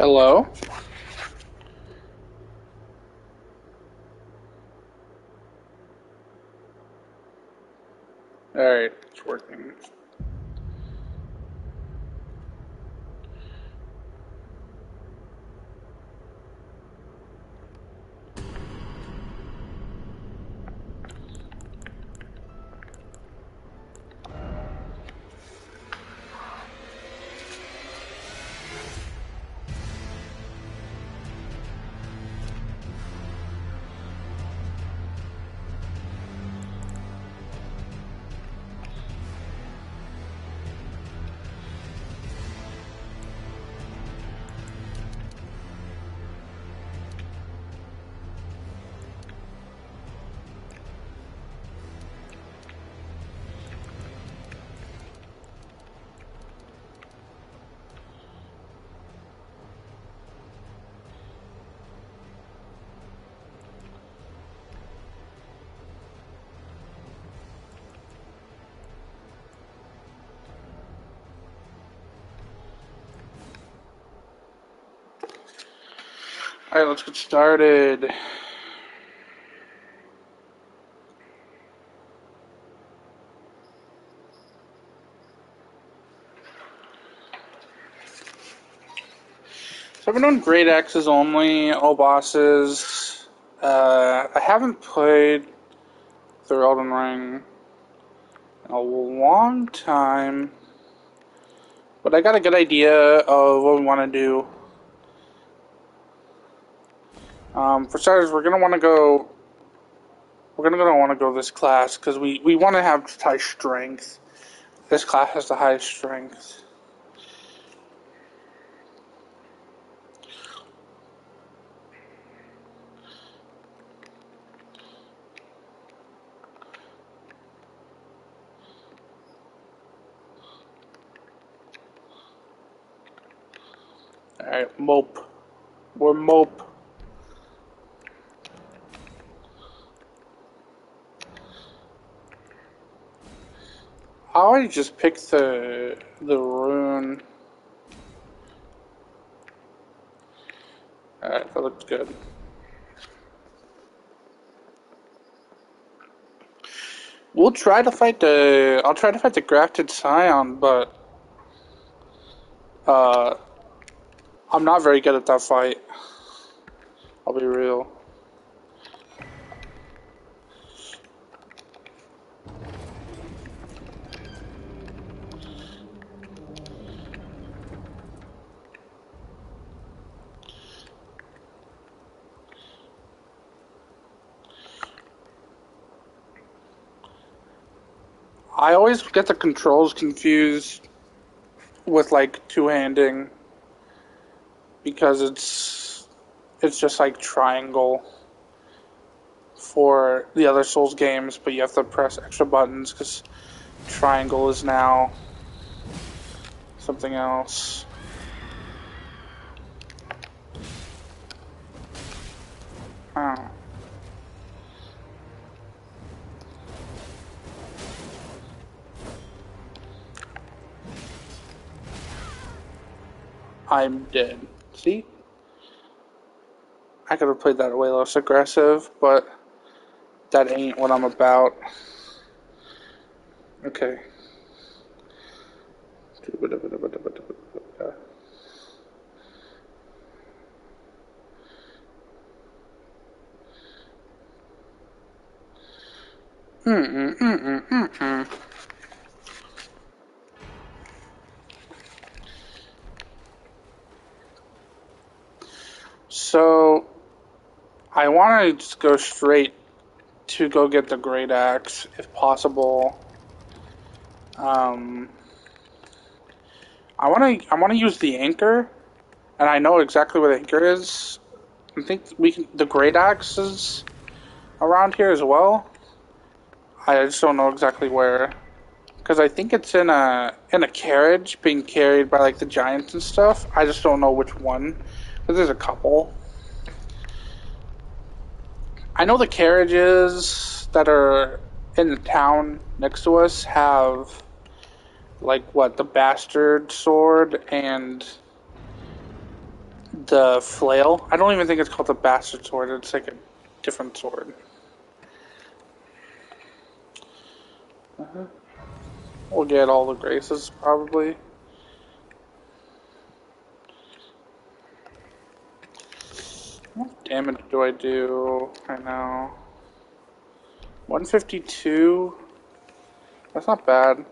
Hello? Alright, let's get started. So I've been on great axes only, all bosses. Uh, I haven't played through Elden Ring in a long time, but I got a good idea of what we want to do. Um, for starters, we're gonna want to go. We're gonna, gonna want to go this class because we we want to have high strength. This class has the highest strength. Alright, mope. We're mope. I just picked the the rune. Alright, that looks good. We'll try to fight the I'll try to fight the grafted scion, but uh I'm not very good at that fight. I'll be real. I always get the controls confused with like two-handing because it's it's just like triangle for the other Souls games, but you have to press extra buttons because triangle is now something else. Oh. I'm dead. See? I could have played that way less aggressive, but that ain't what I'm about. Okay. Mm mm mm So, I want to just go straight to go get the great axe, if possible. Um, I want to I want to use the anchor, and I know exactly where the anchor is. I think we can the great axe is around here as well. I just don't know exactly where, because I think it's in a in a carriage being carried by like the giants and stuff. I just don't know which one. Because there's a couple. I know the carriages that are in the town next to us have, like, what, the bastard sword and the flail. I don't even think it's called the bastard sword. It's like a different sword. Uh-huh. We'll get all the graces probably. What damage do I do right now? 152. That's not bad.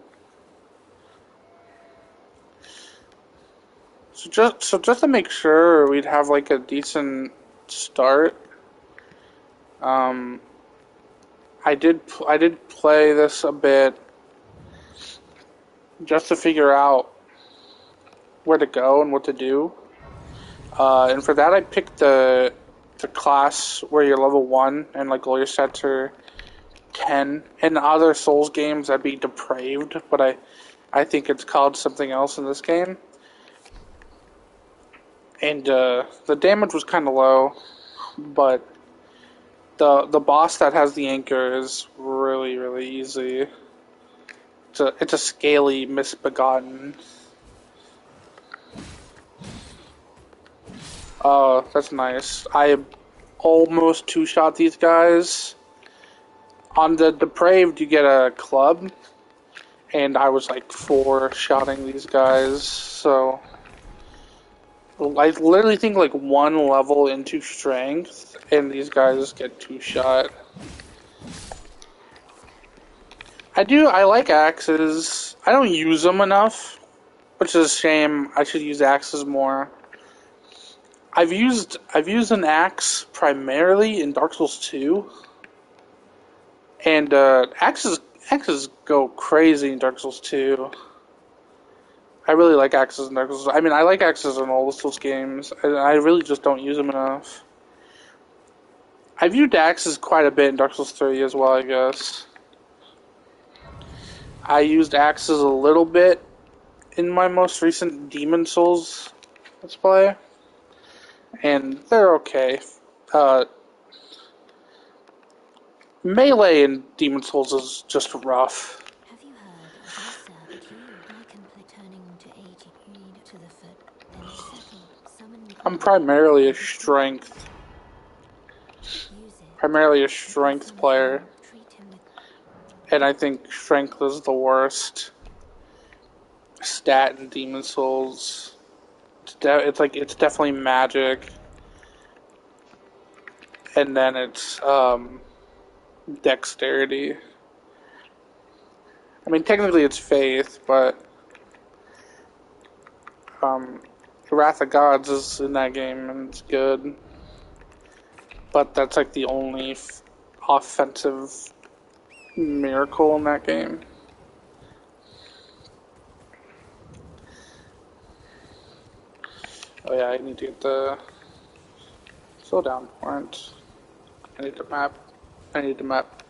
So just so just to make sure we'd have like a decent start. Um, I did I did play this a bit just to figure out where to go and what to do. Uh, and for that, I picked the the class where you're level one and like all your sets are ten. In other Souls games, that'd be depraved, but I I think it's called something else in this game and uh, the damage was kind of low, but the the boss that has the anchor is really really easy. It's a it's a scaly misbegotten. Oh, that's nice. I almost two shot these guys. On the depraved, you get a club, and I was like four shotting these guys, so I literally think like one level into strength, and these guys get two shot. I do. I like axes. I don't use them enough, which is a shame. I should use axes more. I've used I've used an axe primarily in Dark Souls 2, and uh, axes axes go crazy in Dark Souls 2. I really like axes and Dark Souls. I mean, I like axes in all the Souls games. I, I really just don't use them enough. I've used axes quite a bit in Dark Souls 3 as well, I guess. I used axes a little bit in my most recent Demon Souls let's play, and they're okay. Uh, melee in Demon Souls is just rough. I'm primarily a strength. Primarily a strength player. And I think strength is the worst stat in Demon Souls. It's, de- it's like it's definitely magic. And then it's um, dexterity. I mean, technically it's faith, but um, Wrath of Gods is in that game and it's good. But that's like the only f- offensive miracle in that game. Oh yeah, I need to get the slow down, Orange. I need the map. I need the map.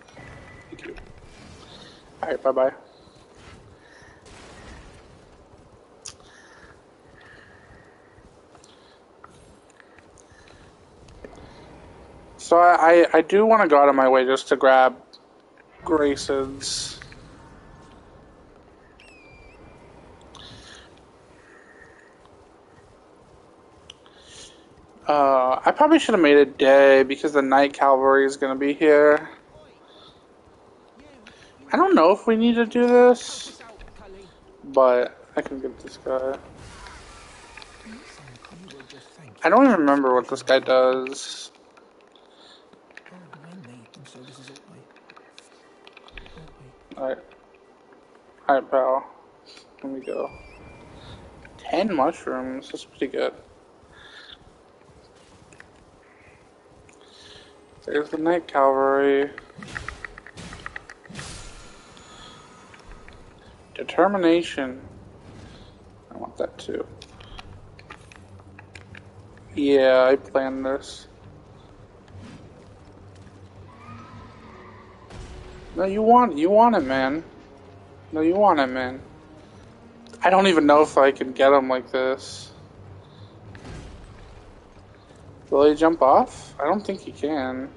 Thank you. Alright, bye bye. So I, I, I do want to go out of my way just to grab Grayson's. Uh, I probably should have made it day because the night cavalry is going to be here. I don't know if we need to do this, but I can get this guy. I don't even remember what this guy does. Alright. Alright, pal. Let me go. Ten mushrooms. That's pretty good. There's the night cavalry. Determination. I want that too. Yeah, I planned this. No, you want you want it, man. No, you want it, man. I don't even know if I can get him like this. Will he jump off? I don't think he can.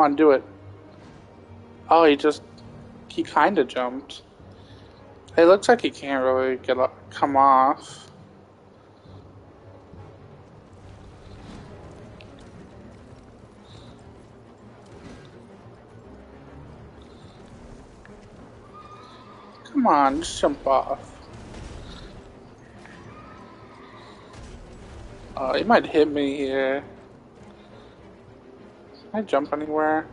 On, do it. Oh, he just... He kinda jumped. It looks like he can't really get up, come off. Come on, jump off. Oh, he might hit me here. Can I jump anywhere?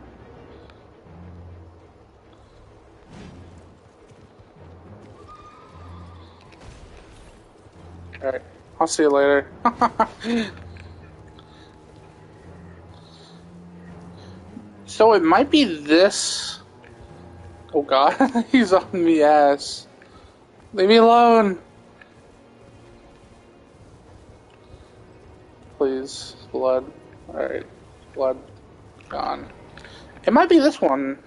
Alright, I'll see you later. so it might be this. Oh god, he's on me ass. Leave me alone. Please, blood. Alright, blood gone. It might be this one.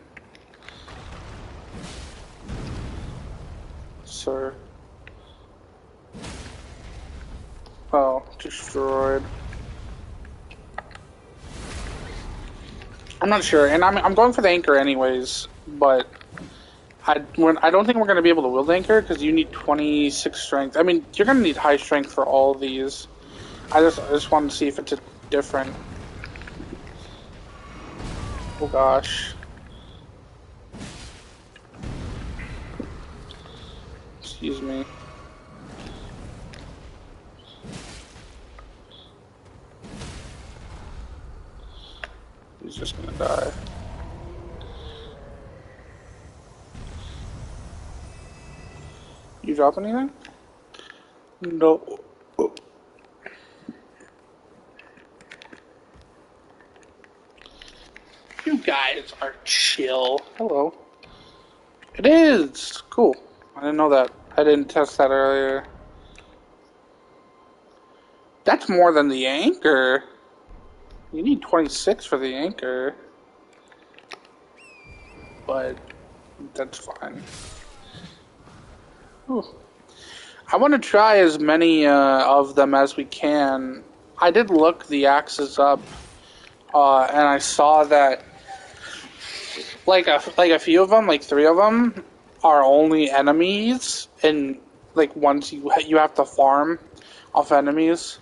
Sir. Oh, destroyed. I'm not sure, and I'm I'm going for the anchor anyways, but I I don't think we're gonna be able to wield anchor because you need 26 strength. I mean, you're gonna need high strength for all these. I just I just wanted to see if it's different. Oh gosh. Excuse me. He's just gonna die. You drop anything? No. You guys are chill. Hello. It is! Cool. I didn't know that. I didn't test that earlier. That's more than the anchor. You need 26 for the anchor. But that's fine. Whew. I want to try as many uh, of them as we can. I did look the axes up, uh, and I saw that like a like a few of them, like three of them, are only enemies, and like once you you have to farm off enemies,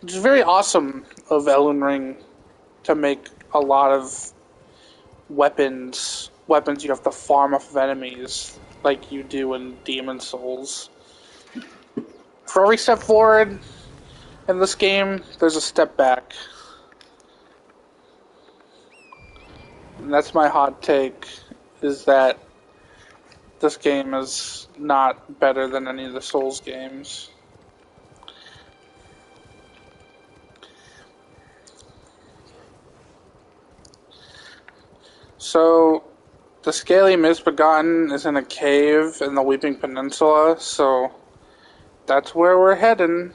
which is very awesome of Elden Ring to make a lot of weapons weapons you have to farm off of enemies like you do in Demon Souls. For every step forward in this game, there's a step back. And that's my hot take is that this game is not better than any of the Souls games. So, the Scaly Misbegotten is in a cave in the Weeping Peninsula, so that's where we're heading.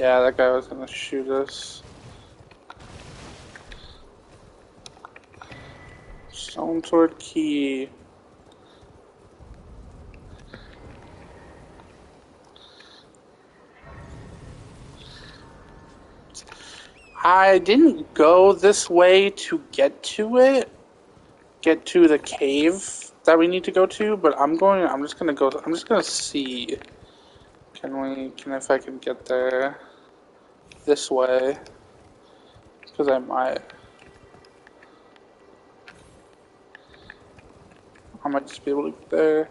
Yeah, that guy was gonna shoot us. Stone Sword Key. I didn't go this way to get to it, get to the cave that we need to go to, but I'm going, I'm just gonna go, I'm just gonna see. Can we, can if I can get there this way, because I might. I might just be able to get there.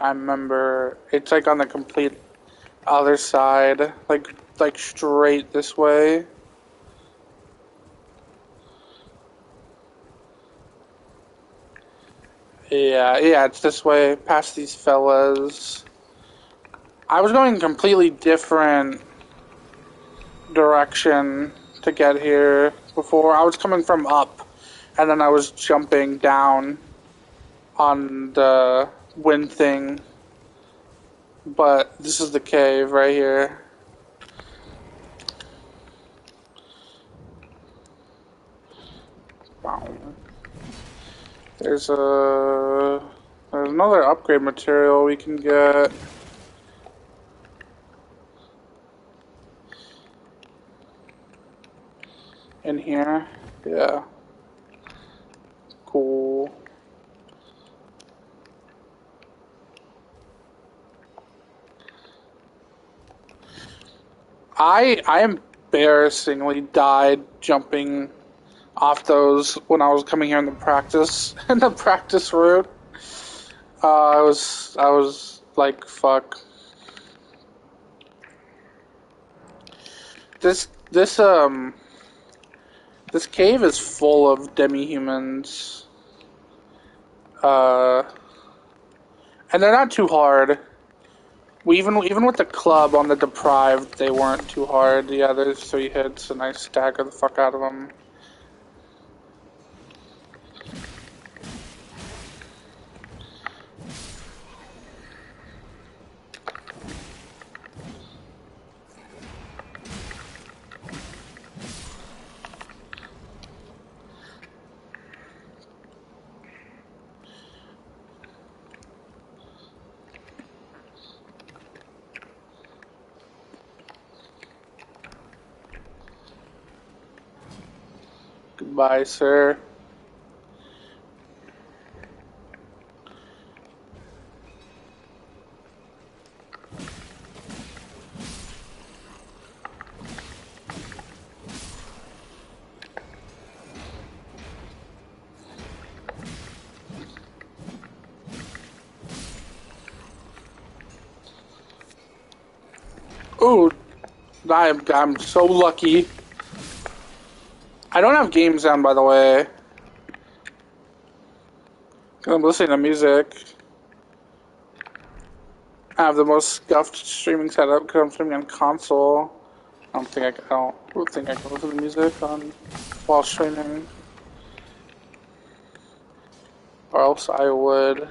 I remember it's like on the complete other side, like like straight this way. Yeah, yeah, it's this way, past these fellas. I was going completely different direction to get here before. I was coming from up, and then I was jumping down on the wind thing. But this is the cave right here. Wow. There's a there's another upgrade material we can get. In here. Yeah. Cool. I I embarrassingly died jumping off those when I was coming here in the practice in the practice route. Uh, I was I was like fuck. This this um this cave is full of demi-humans. Uh, and they're not too hard. We even even with the club on the deprived, they weren't too hard. Yeah, there's three hits, and I stagger the fuck out of them. Goodbye, sir. Ooh, I'm, I'm so lucky. I don't have games on, by the way. Cause I'm listening to music. I have the most scuffed streaming setup because I'm streaming on console. I don't think I, can, I don't think I can listen to music on while streaming, or else I would.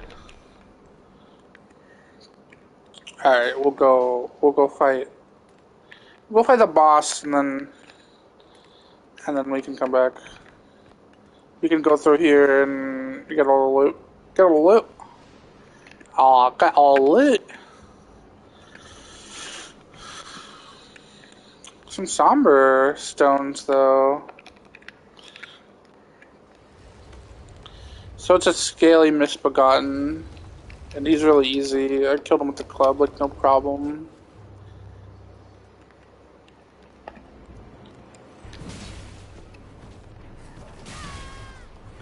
All right, we'll go. We'll go fight. We'll fight the boss, and then and then we can come back. We can go through here and get all the loot. Get all the loot. Oh, got all the loot. Some somber stones, though. So it's a scaly misbegotten. And he's really easy. I killed him with the club, like, no problem.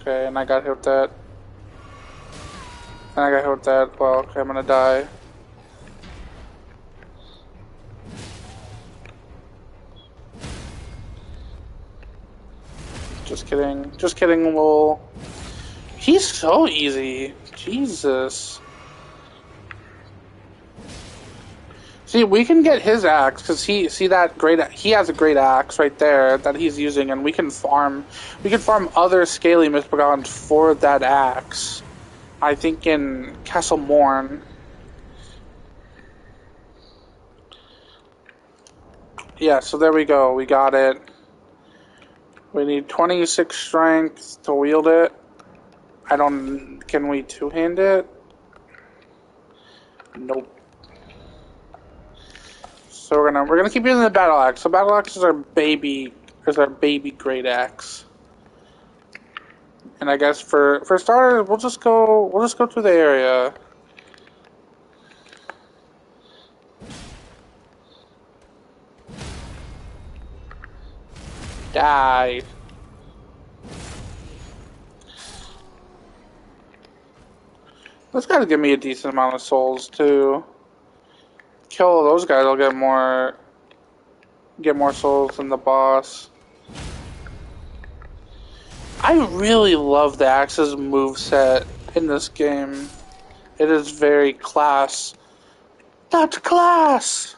Okay, and I got hit with that. And I got hit with that. Well, okay, I'm gonna die. Just kidding. Just kidding, lol. He's so easy. Jesus. See, we can get his axe because he see that great. He has a great axe right there that he's using, and we can farm. We can farm other scaly misbegotten for that axe. I think in Castle Morne. Yeah, so there we go. We got it. We need 26 strength to wield it. I don't. Can we two hand it? Nope. So we're gonna we're gonna keep using the battle axe. So battle axe is our baby is our baby great axe. And I guess for for starters, we'll just go we'll just go to the area. Die. This guy's give me a decent amount of souls too kill those guys, I'll get more get more souls than the boss. I really love the Axe's move set in this game. It is very class. That's class!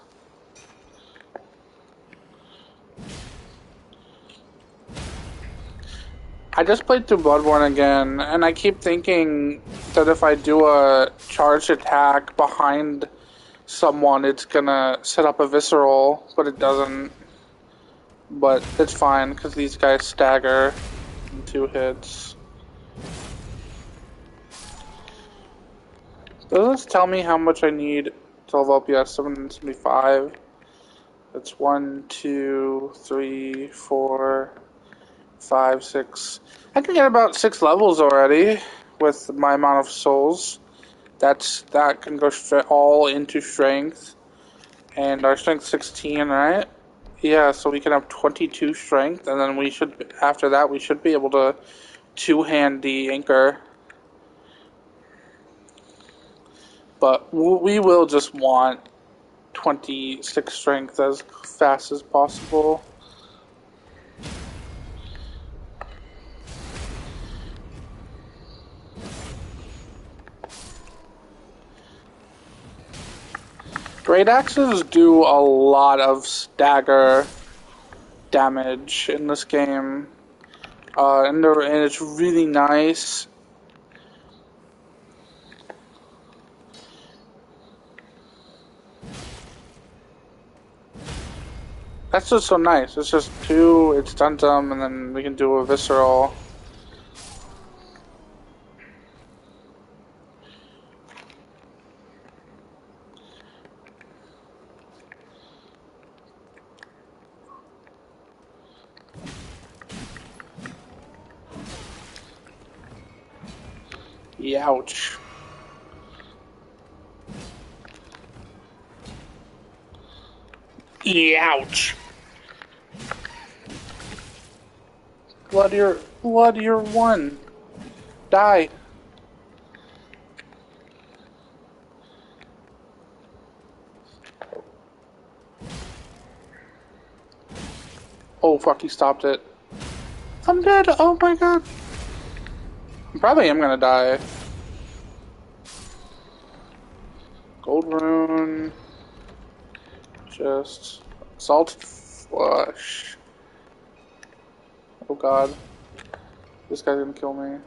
I just played through Bloodborne again, and I keep thinking that if I do a charged attack behind someone, it's gonna set up a visceral, but it doesn't. But it's fine because these guys stagger in two hits. Does this tell me how much I need to level up? Yeah, 775. That's one, two, three, four, five, six. I can get about six levels already with my amount of souls. That's that can go straight all into strength, and our strength sixteen, right? Yeah, so we can have twenty-two strength, and then we should after that we should be able to two-hand the anchor. But we will just want 26 strength as fast as possible. Great axes do a lot of stagger damage in this game, uh, and, and it's really nice. That's just so nice. It's just two, it's stuns them, and then we can do a visceral. Ouch. Ouch. Blood your blood your one. Die. Oh fuck, he stopped it. I'm dead. Oh my god. Probably am gonna die. Gold rune. Just salt flush. Oh god. This guy's gonna kill me.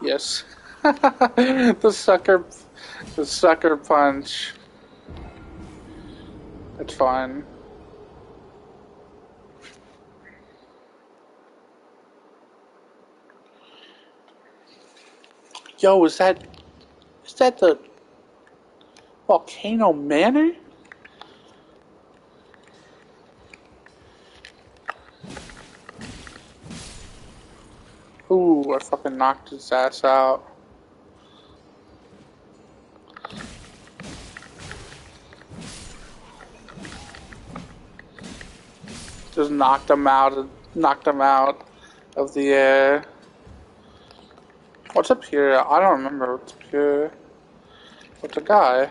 Yes. the sucker the sucker punch. It's fine. Yo, is that is that the Volcano Manor? Ooh, I fucking knocked his ass out. Just knocked him out, knocked him out of the air. What's up here? I don't remember what's up here. What's a guy?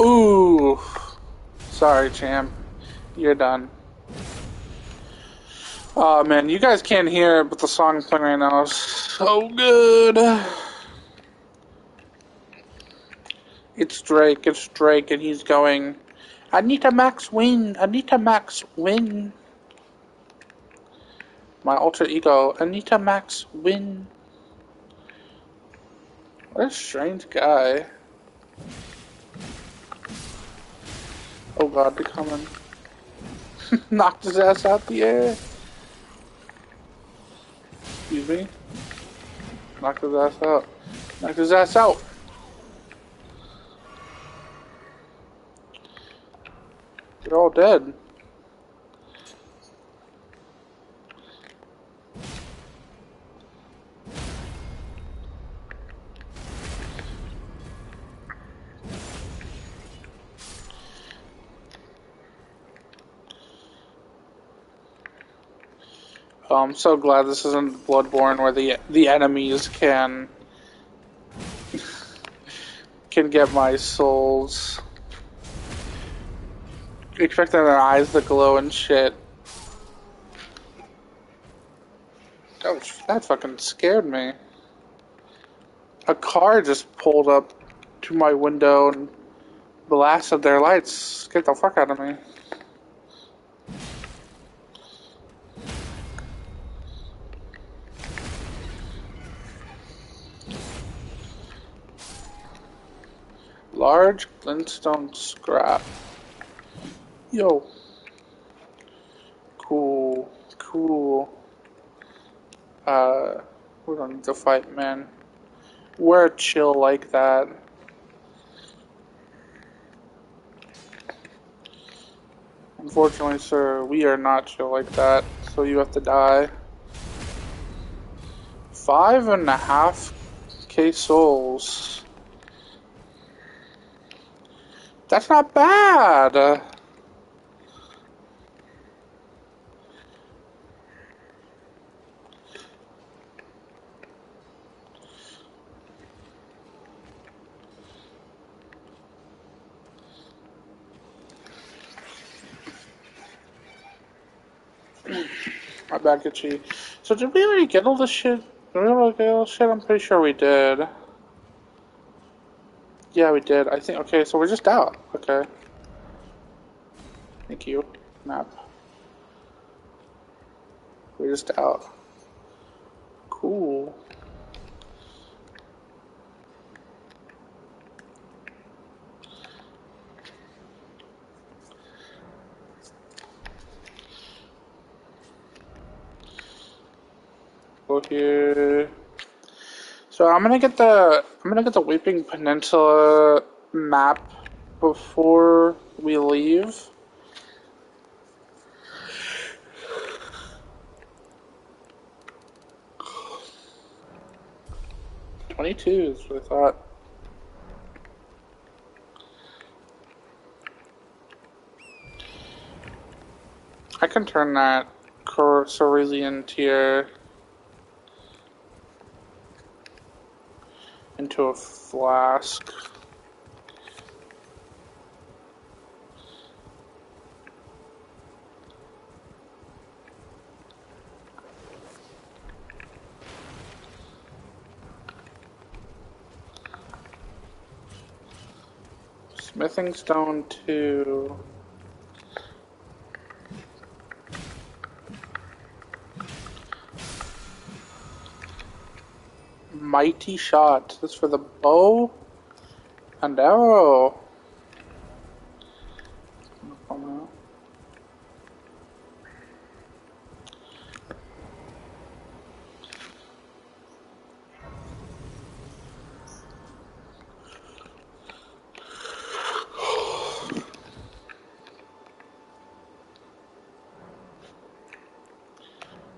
Ooh. Sorry, champ. You're done. Oh man, you guys can't hear it, but the song playing right now is so good. It's Drake, it's Drake, and he's going, Anita Max Wynn, Anita Max Wynn my alter ego, Anita Max Wynn. What a strange guy. Oh god, they're coming. Knocked his ass out the air. Excuse me. Knocked his ass out. Knocked his ass out. They're all dead. Oh, I'm so glad this isn't Bloodborne where the the enemies can can get my souls. Expecting their eyes to glow and shit. Oh, that fucking scared me. A car just pulled up to my window and blasted their lights. Scared the fuck out of me. Large glintstone scrap. Yo. Cool. Cool. Uh, we don't need to fight, man. We're chill like that. Unfortunately, sir, we are not chill like that, so you have to die. Five and a half K souls. That's not bad. My bad, Gitchy. So did we already get all this shit? Did we already get all this shit? I'm pretty sure we did. Yeah, we did. I think, okay, so we're just out. Okay. Thank you, map. We're just out. Cool. Go here. So I'm gonna get the I'm gonna get the Weeping Peninsula map before we leave. Twenty-two is what I thought. I can turn that Cerulean Tear into a flask. Smithing stone two. Mighty shot. This for the bow and arrow.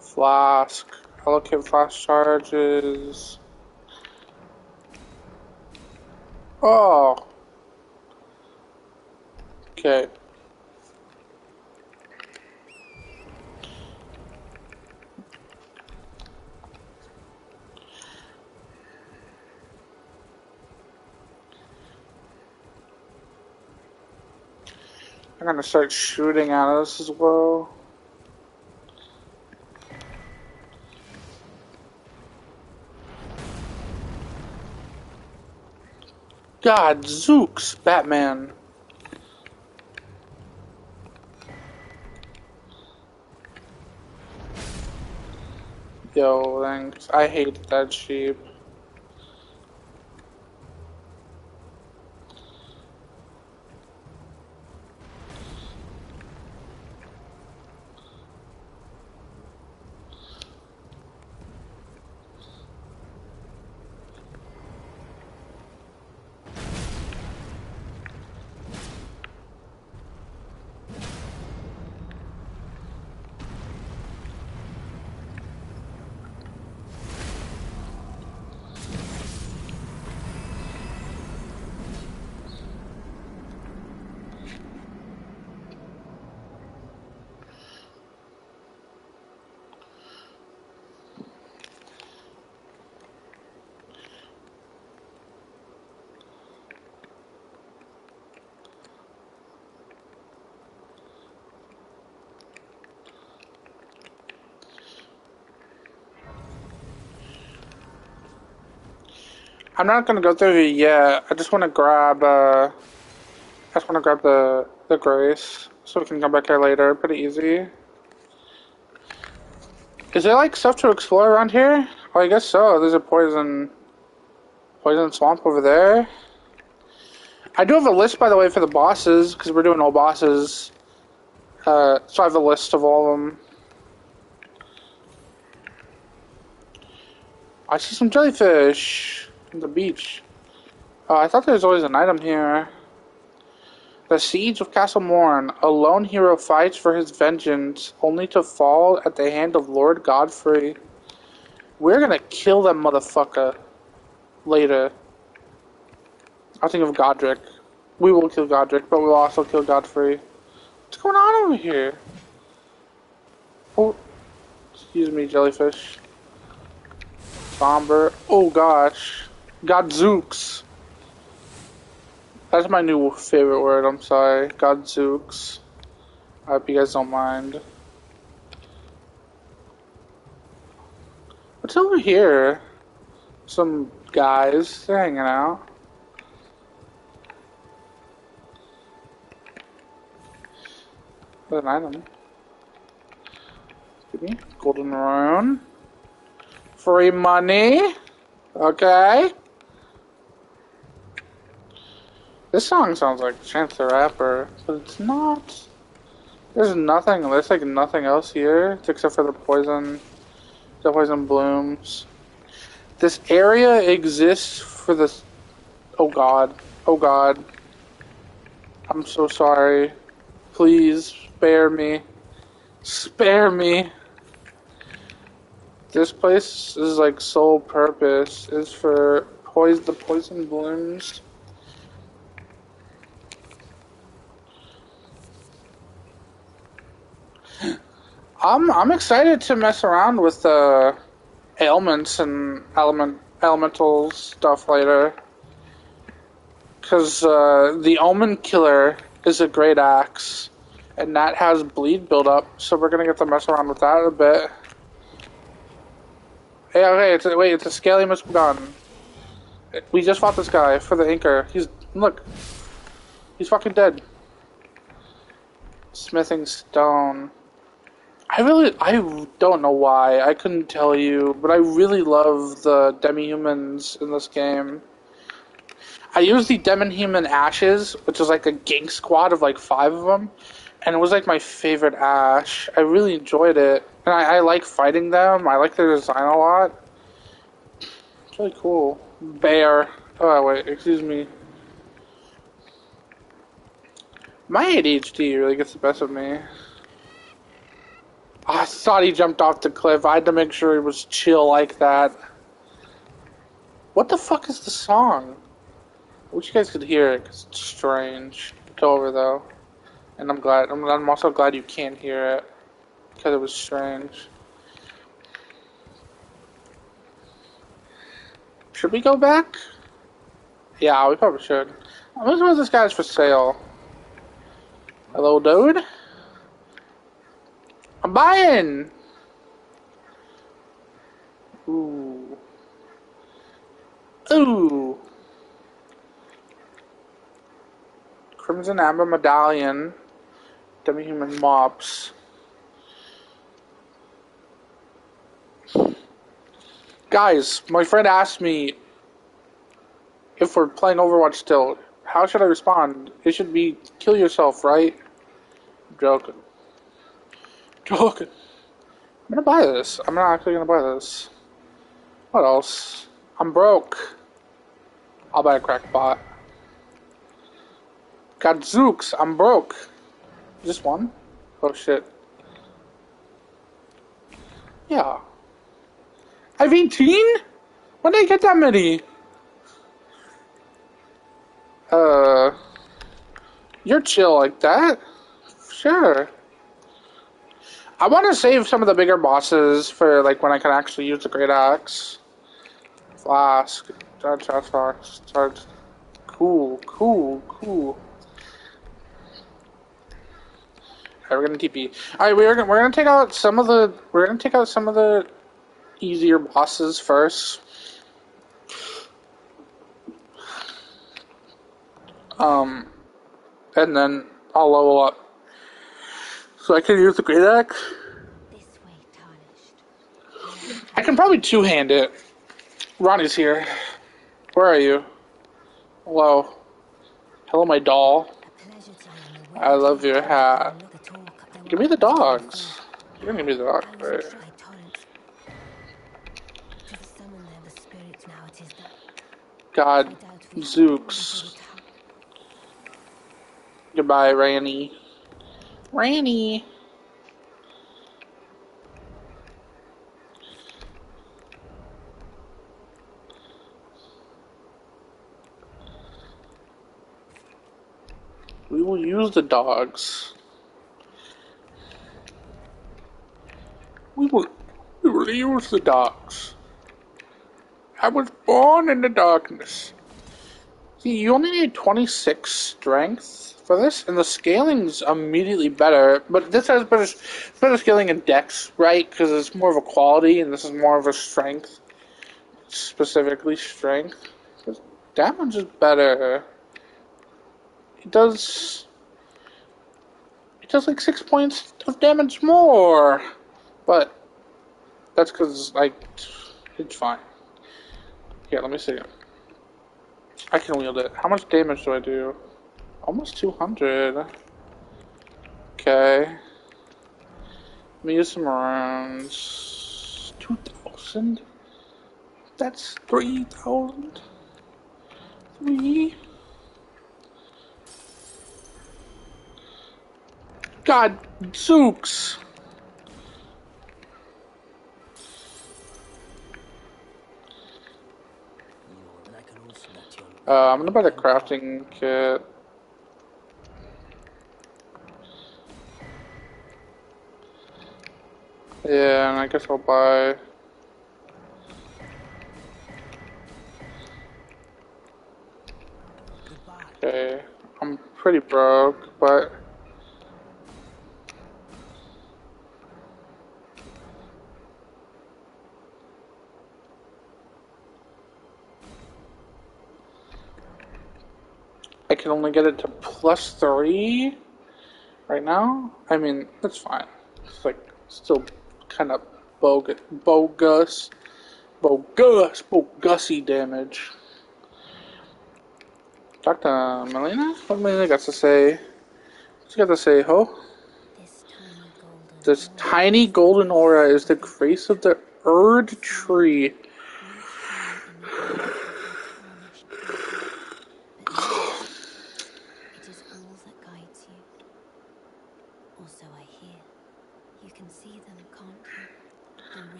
Flask. Allocate flask charges. Oh. Okay. I'm gonna start shooting at us as well. God, Zooks, Batman. Yo, thanks. I hate that sheep. I'm not gonna go through it yet. I just want to grab. Uh, I just want to grab the the grace so we can come back here later. Pretty easy. Is there like stuff to explore around here? Oh, I guess so. There's a poison poison swamp over there. I do have a list, by the way, for the bosses because we're doing all bosses. Uh, so I have a list of all of them. I see some jellyfish the beach. Uh, I thought there was always an item here. The siege of Castle Morne. A lone hero fights for his vengeance, only to fall at the hand of Lord Godfrey. We're gonna kill that motherfucker later. I think of Godrick. We will kill Godrick, but we'll also kill Godfrey. What's going on over here? Oh, excuse me, jellyfish. Bomber. Oh gosh. Godzooks. That's my new favorite word, I'm sorry. Godzooks. I hope you guys don't mind. What's over here? Some guys, they're hanging out. An item. Give me golden rune. Free money. Okay. This song sounds like Chance the Rapper, but it's not. There's nothing. There's like nothing else here except for the poison. The poison blooms. This area exists for this. Oh God. Oh God. I'm so sorry. Please spare me. Spare me. This place is like sole purpose is for poison the poison blooms. I'm I'm excited to mess around with the ailments and element elemental stuff later. Cause uh, the Omen Killer is a great axe, and that has bleed buildup, so we're gonna get to mess around with that a bit. Hey, okay, it's a, wait, it's a scaly gun. We just fought this guy for the anchor. He's look, he's fucking dead. Smithing stone. I really, I don't know why. I couldn't tell you, but I really love the demi-humans in this game. I used the demi-human ashes, which is like a gang squad of like five of them, and it was like my favorite ash. I really enjoyed it, and I, I like fighting them. I like their design a lot. It's really cool. Bear. Oh wait, excuse me. My ADHD really gets the best of me. I thought he jumped off the cliff. I had to make sure he was chill like that. What the fuck is the song? I wish you guys could hear it, because it's strange. It's over, though. And I'm glad. I'm, I'm also glad you can't hear it, because it was strange. Should we go back? Yeah, we probably should. This was this guy's for sale. Hello, dude. I'm buying. Ooh. Ooh. Crimson Amber Medallion. Demi-human mops. Guys, my friend asked me if we're playing Overwatch still. How should I respond? It should be kill yourself, right? I'm joking. Joking. I'm gonna buy this. I'm not actually gonna buy this. What else? I'm broke. I'll buy a cracked pot. Got Zooks. I'm broke. Just one? Oh shit. Yeah. I have 18? When did I get that many? Uh. You're chill like that? Sure. I want to save some of the bigger bosses for like when I can actually use the great axe. Flask, charge, charge, charge. Cool, cool, cool. Alright, we're gonna TP. Alright, we're gonna we're gonna take out some of the we're gonna take out some of the easier bosses first. Um, and then I'll level up. So I can use the great axe. I can probably two hand it. Ranni's here. Where are you? Hello. Hello, my doll. I love your hat. Give me the dogs. You're gonna give me the dogs, right? God, Zooks. Goodbye, Ranni. Ranni. We will use the dogs. We will, we will use the dogs. I was born in the darkness. See, you only need 26 strength for this, and the scaling's immediately better. But this has better, better scaling in dex, right? Because it's more of a quality, and this is more of a strength. Specifically, strength. Damage is better. It does. It does like six points of damage more, but that's because like it's fine. Here, let me see. I can wield it. How much damage do I do? Almost 200. Okay. Let me use some rounds. 2,000? That's 3,000? 3? God, Zooks! Uh, I'm gonna buy the crafting kit. Yeah, and I guess I'll buy... Okay, I'm pretty broke, but... can only get it to plus three right now. I mean, that's fine. It's like still kind of bogus, bogus, bogus, bogusy damage. Dr. Melina? What Melina got to say? What's she got to say, ho? This tiny golden aura is the grace of the Erd tree.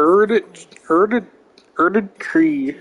Erded, erded, erded tree.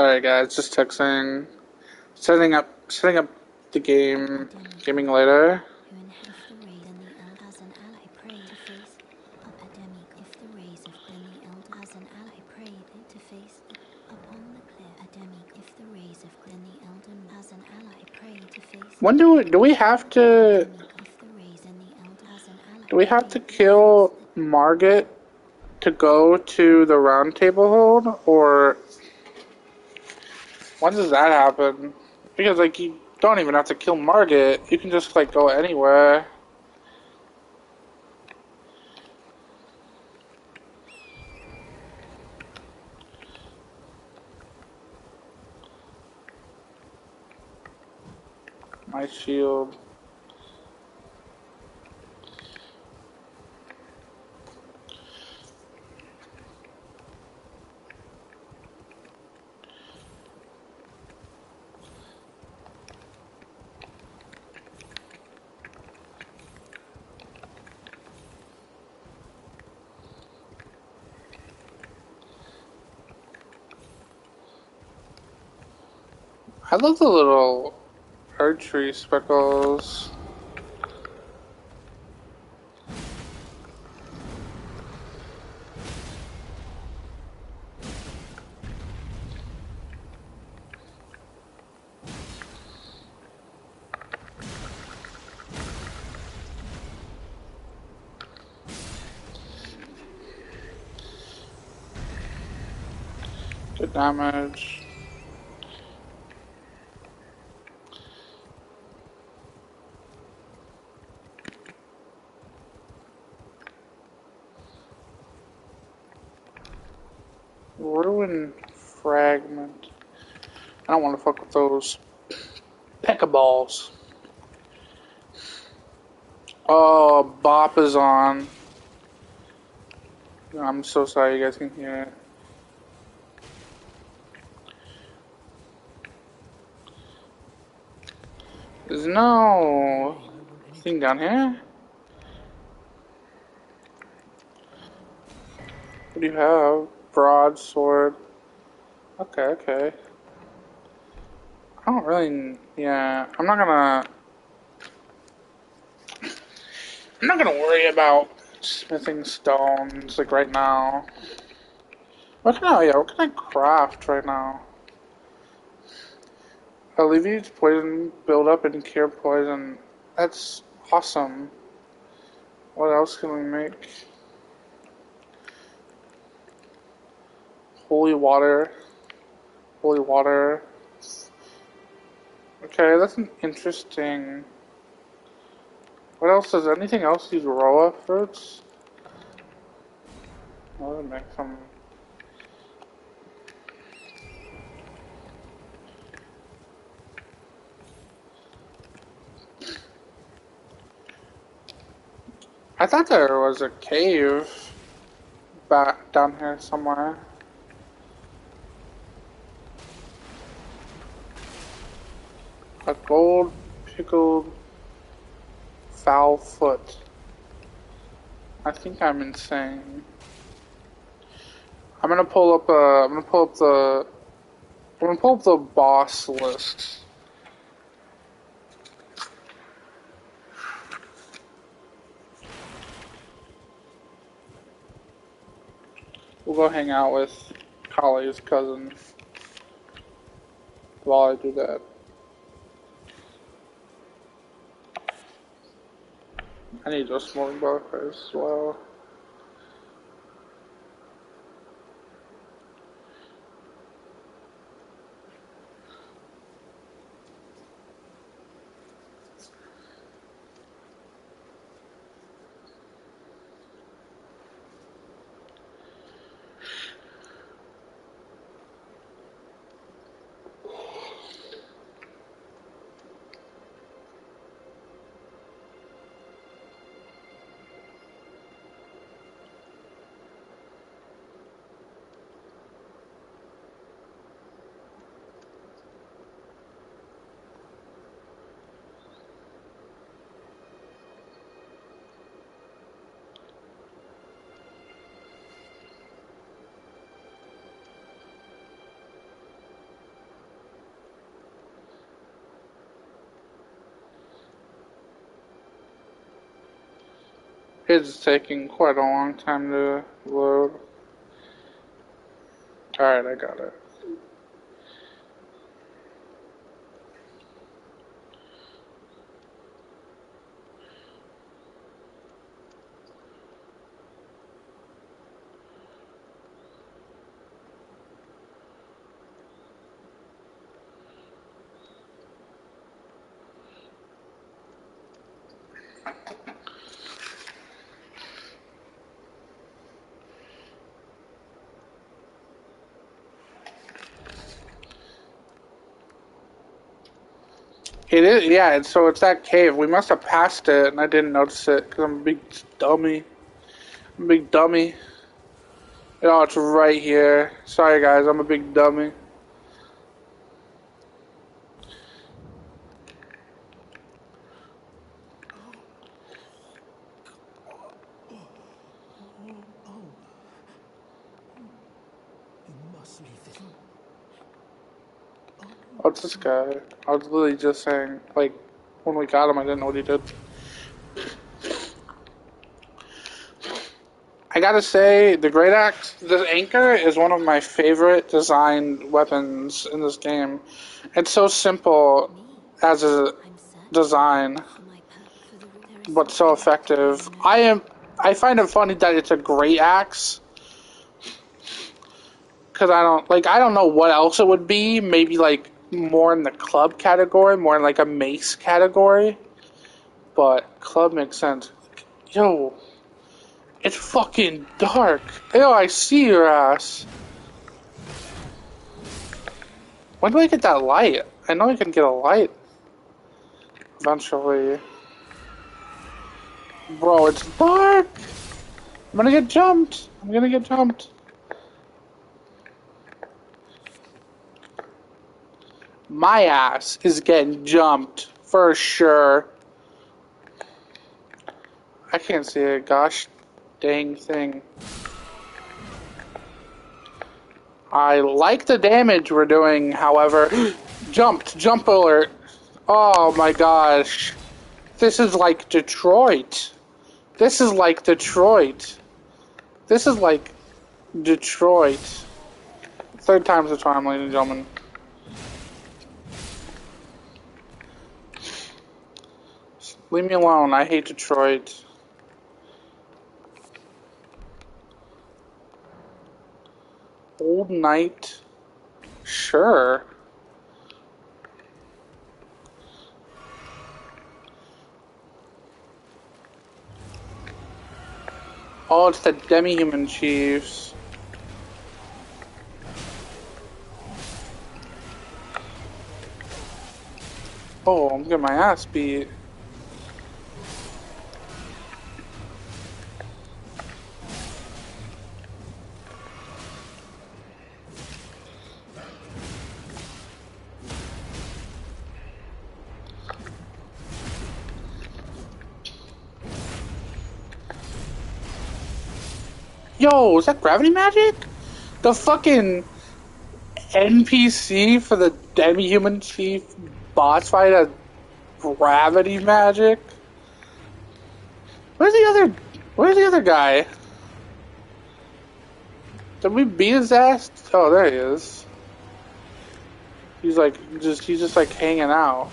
Sorry guys, just texting. Setting up setting up the game gaming later. When do we, do we have to do we have to kill Margit to go to the round table hold or when does that happen? Because like you don't even have to kill Margit. You can just like go anywhere. My shield. Love the little archery speckles. Good damage. Ruin fragment. I don't want with peckaballs. Oh, Bop is on. I'm so sorry you guys can hear it. There's no thing down here. What do you have? Broadsword. Okay, okay. I don't really. Yeah, I'm not gonna. I'm not gonna worry about smithing stones like right now. What can I? Yeah, what can I craft right now? Alleviates poison buildup and cure poison. That's awesome. What else can we make? Holy water. Holy water. Okay, that's an interesting. What else does anything else use Rowa fruits? I'll make some I thought there was a cave back down here somewhere. A gold pickled fowl foot. I think I'm insane. I'm gonna pull up uh I'm gonna pull up the I'm gonna pull up the boss list. We'll go hang out with Kali's cousin while I do that. I need those smoking bonfires as well. It's taking quite a long time to load. Alright, I got it. It is, yeah. And so it's that cave. We must have passed it, and I didn't notice it because I'm a big dummy. I'm a big dummy. Oh, it's right here. Sorry, guys. I'm a big dummy. What's this guy? I was literally just saying, like, when we got him, I didn't know what he did. I gotta say, the Great Axe, the Anchor is one of my favorite designed weapons in this game. It's so simple as a design, but so effective. I am. I find it funny that it's a Great Axe because I don't like. I don't know what else it would be. Maybe like more in the club category, more in like a mace category. But club makes sense. Yo, it's fucking dark. Yo, I see your ass. When do I get that light? I know I can get a light. Eventually. Bro, it's dark! I'm gonna get jumped! I'm gonna get jumped. My ass is getting jumped for sure. I can't see a gosh dang thing. I like the damage we're doing, however. Jumped, jump alert. Oh my gosh. This is like Detroit. This is like Detroit. This is like Detroit. Third time's the charm, ladies and gentlemen. Leave me alone. I hate Detroit. Old Knight? Sure. Oh, it's the demi-human chiefs. Oh, I'm getting my ass beat. Yo, is that gravity magic? The fucking NPC for the demi-human chief boss fight has gravity magic? Where's the other? Where's the other guy? Did we beat his ass? Oh, there he is. He's like just he's just like hanging out.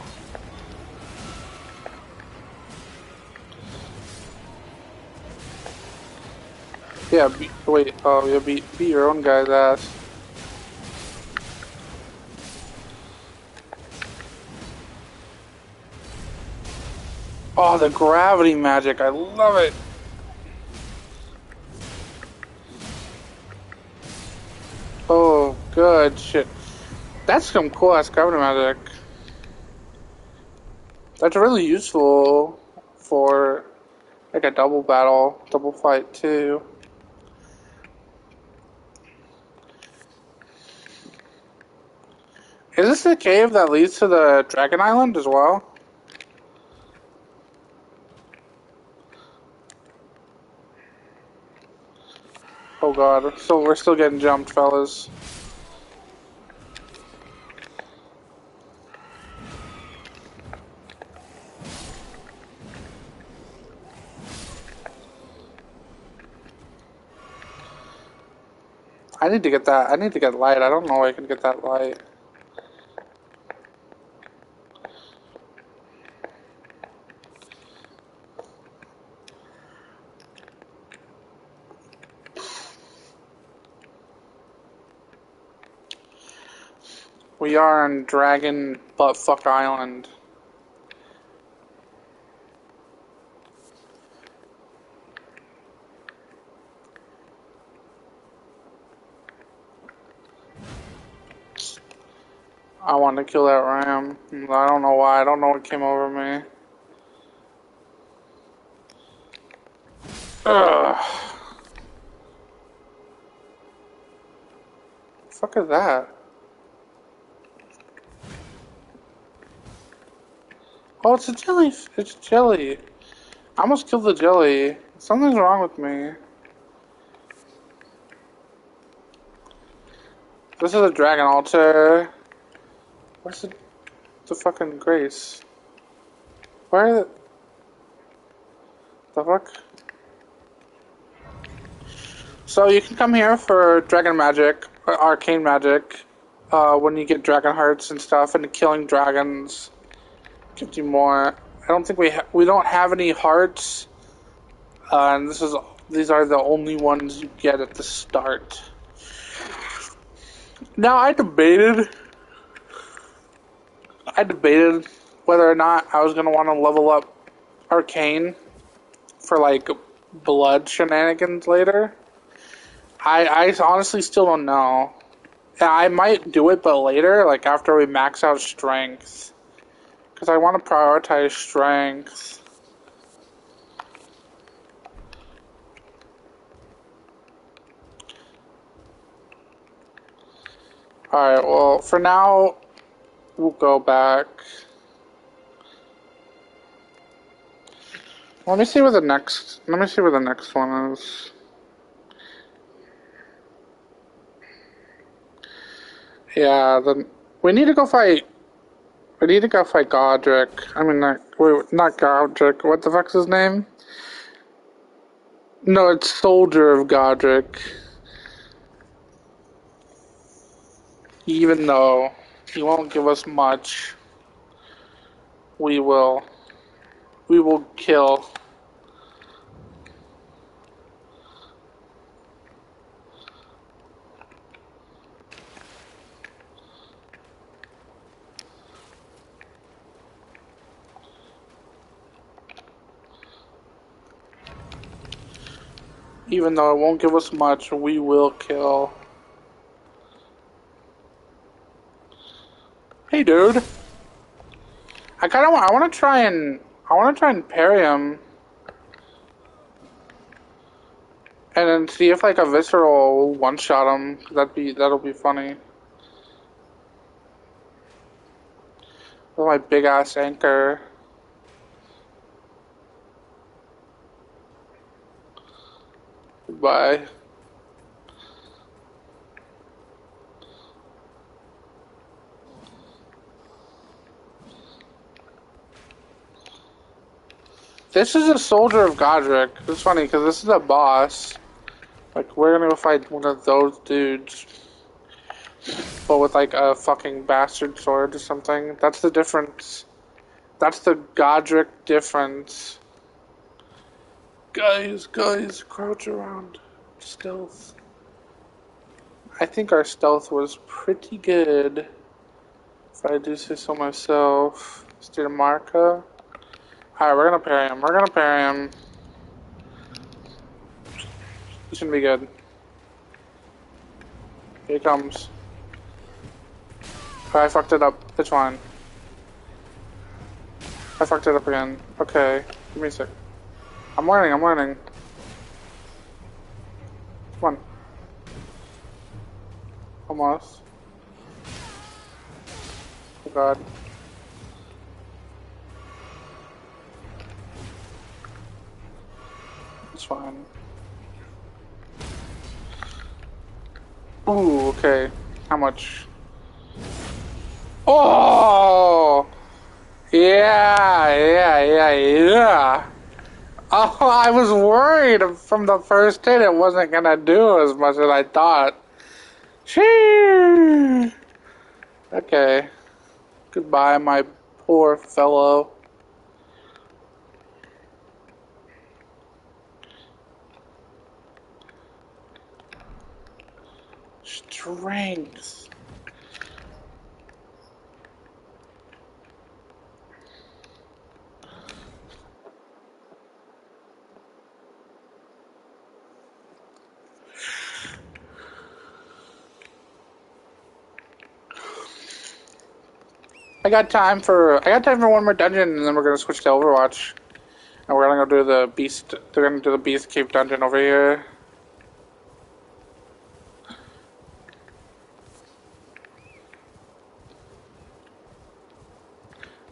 Yeah, beat, wait, oh, you beat, beat your own guy's ass. Oh, the gravity magic, I love it. Oh, good shit. That's some cool ass gravity magic. That's really useful for like a double battle, double fight too. Is this the cave that leads to the Dragon Island as well? Oh god, so we're still getting jumped, fellas. I need to get that. I need to get light. I don't know where I can get that light. We are on Dragon Buttfuck Island. I want to kill that ram. I don't know why. I don't know what came over me. Ugh. fuck is that? Oh, it's a jelly. It's a jelly. I almost killed the jelly. Something's wrong with me. This is a dragon altar. Where's the, the fucking Grace? Where the... The fuck? So you can come here for Dragon Magic, Arcane Magic, uh, when you get Dragon Hearts and stuff, and killing dragons gives you more. I don't think we ha we don't have any hearts, uh, and this is these are the only ones you get at the start. Now I debated, I debated whether or not I was gonna want to level up Arcane for like blood shenanigans later. I I honestly still don't know. I might do it, but later, like after we max out strength, because I want to prioritize strength. Alright, well, for now, we'll go back. Let me see where the next, let me see where the next one is. Yeah, then we need to go fight. We need to go fight Godrick. I mean, not, wait, not Godrick. What the fuck's his name? No, it's Soldier of Godrick. Even though he won't give us much, we will. We will kill. Even though it won't give us much, we will kill. Hey, dude. I kind of want. I want to try and. I want to try and parry him. And then see if like a visceral one shot him. That'd be that'll be funny. With my big ass anchor. Goodbye. This is a soldier of Godrick. It's funny because this is a boss. Like we're gonna go fight one of those dudes, but with like a fucking bastard sword or something. That's the difference. That's the Godrick difference. Guys, guys, crouch around. Stealth. I think our stealth was pretty good. If I do say so myself. Of Marca. Alright, we're gonna parry him. We're gonna parry him. This should be good. Here he comes. I fucked it up. It's fine. I fucked it up again. Okay. Give me a sec. I'm learning, I'm learning. Come on. Almost. Oh god. It's fine. Ooh, okay. How much? Oh! Yeah, yeah, yeah, yeah. Oh, I was worried from the first hit it wasn't gonna do as much as I thought. Shee. Okay. Goodbye, my poor fellow. Strength. I got time for I got time for one more dungeon, and then we're gonna switch to Overwatch, and we're gonna go do the beast. They're gonna do the beast cave dungeon over here.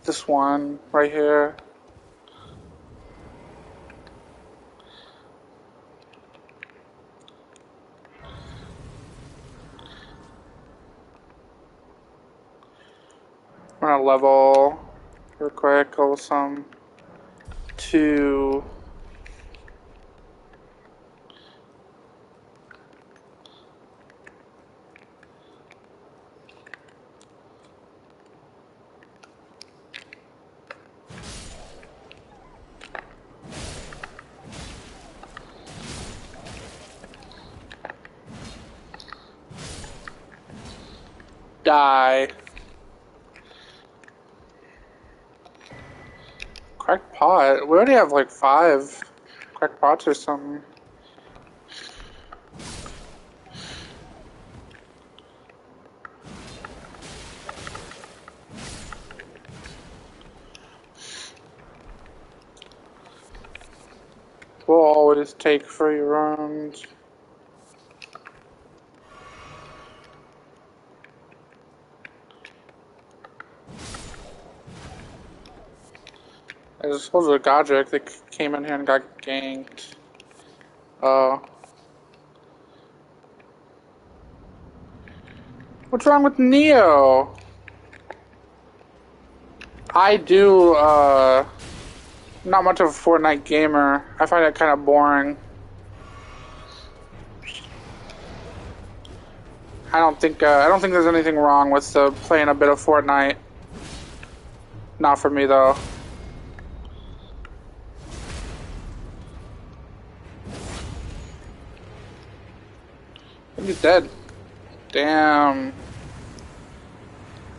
This one right here. I'm gonna level real quick, level some to die. Pot? We already have like five cracked pots or something. We'll always take free runs. I suppose a Godrick that came in here and got ganked. Uh, what's wrong with Neo? I do, uh, not much of a Fortnite gamer. I find it kind of boring. I don't think, uh, I don't think there's anything wrong with uh, playing a bit of Fortnite. Not for me, though. Dead. Damn.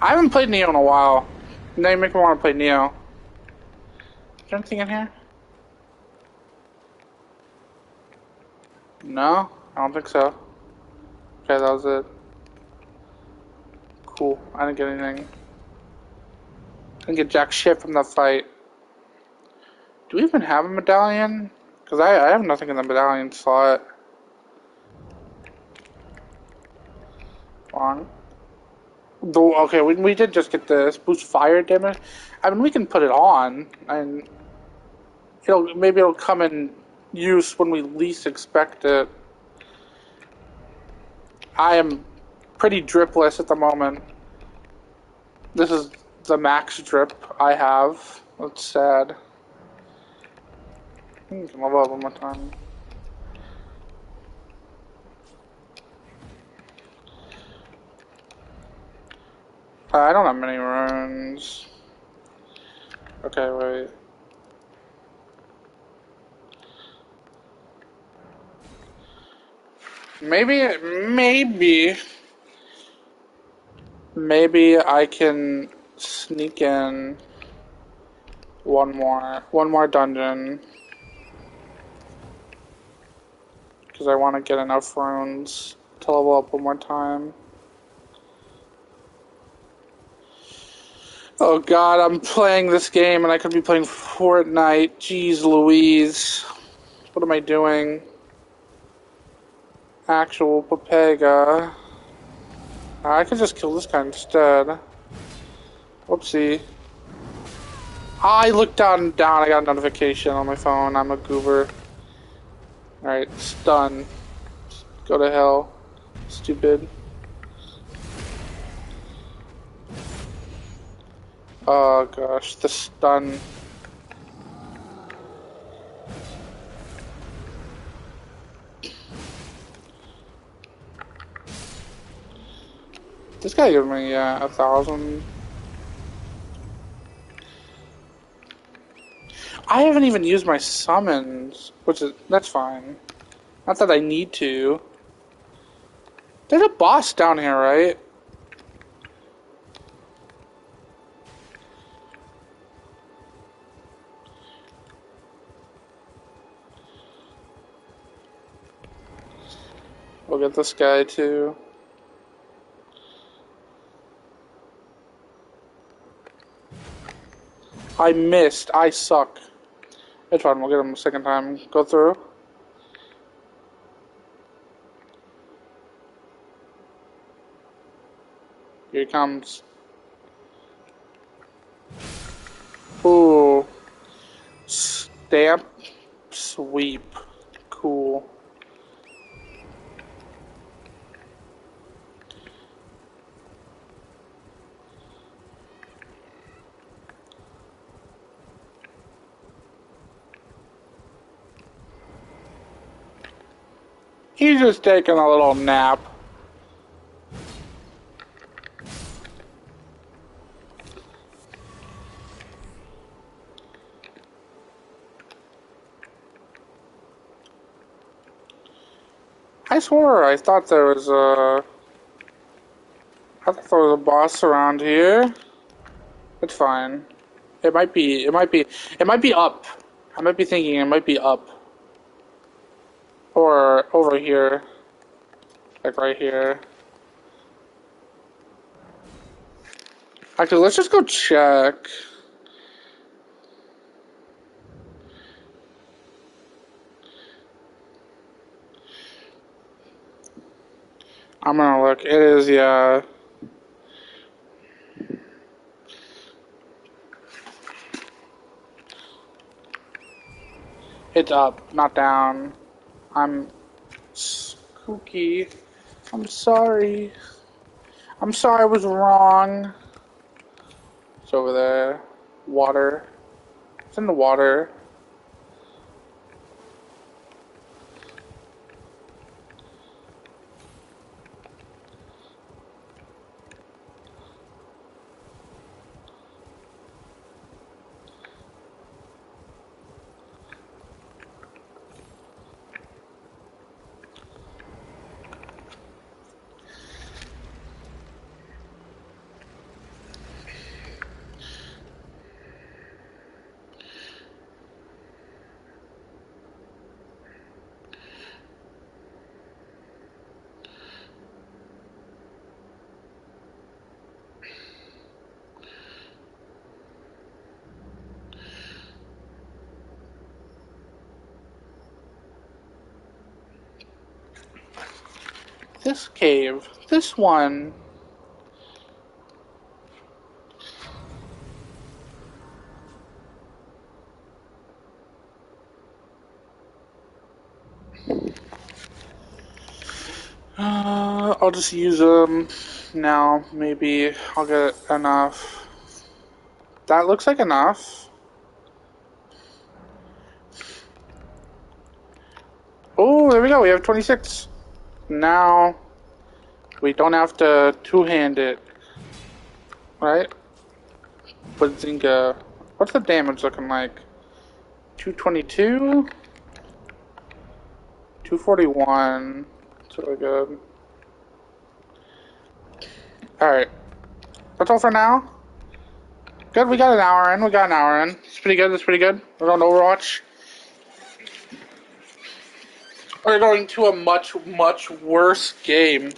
I haven't played Neo in a while. Now you make me want to play Neo. Is there anything in here? No? I don't think so. Okay, that was it. Cool. I didn't get anything. I didn't get jack shit from that fight. Do we even have a medallion? Because I, I have nothing in the medallion slot. On. Though, okay, we, we did just get this boost fire damage. I mean, we can put it on, and it'll maybe it'll come in use when we least expect it. I am pretty dripless at the moment. This is the max drip I have. That's sad. I level up one more time. Uh, I don't have many runes. Okay, wait. Maybe, maybe, maybe I can sneak in one more, one more dungeon. Because I want to get enough runes to level up one more time. Oh god, I'm playing this game and I could be playing Fortnite. Jeez Louise. What am I doing? Actual Pepega. I could just kill this guy instead. Whoopsie. I looked down down, I got a notification on my phone. I'm a goober. Alright, stun. Go to hell. Stupid. Oh gosh, the stun. This guy gave me uh, a thousand. I haven't even used my summons, which is that's fine. Not that I need to. There's a boss down here, right? We'll get this guy too. I missed. I suck. It's fine. We'll get him a second time. Go through. Here he comes. Ooh. Stamp. Sweep. Cool. He's just taking a little nap. I swore I thought there was a. I thought there was a boss around here. It's fine. It might be. It might be. It might be up. I might be thinking it might be up. Or over here. Like right here. Actually, let's just go check. I'm gonna look. It is, yeah. It's up, not down. I'm spooky. I'm sorry. I'm sorry I was wrong. It's over there. Water. It's in the water. This cave. This one. Uh, I'll just use them now. Maybe I'll get enough. That looks like enough. Oh, there we go. We have 26. Now, we don't have to two-hand it. Right? Bazinga. What's the damage looking like? 222? 241. That's really good. Alright. That's all for now. Good, we got an hour in. We got an hour in. It's pretty good. It's pretty good. We're on Overwatch. We're going to a much, much worse game.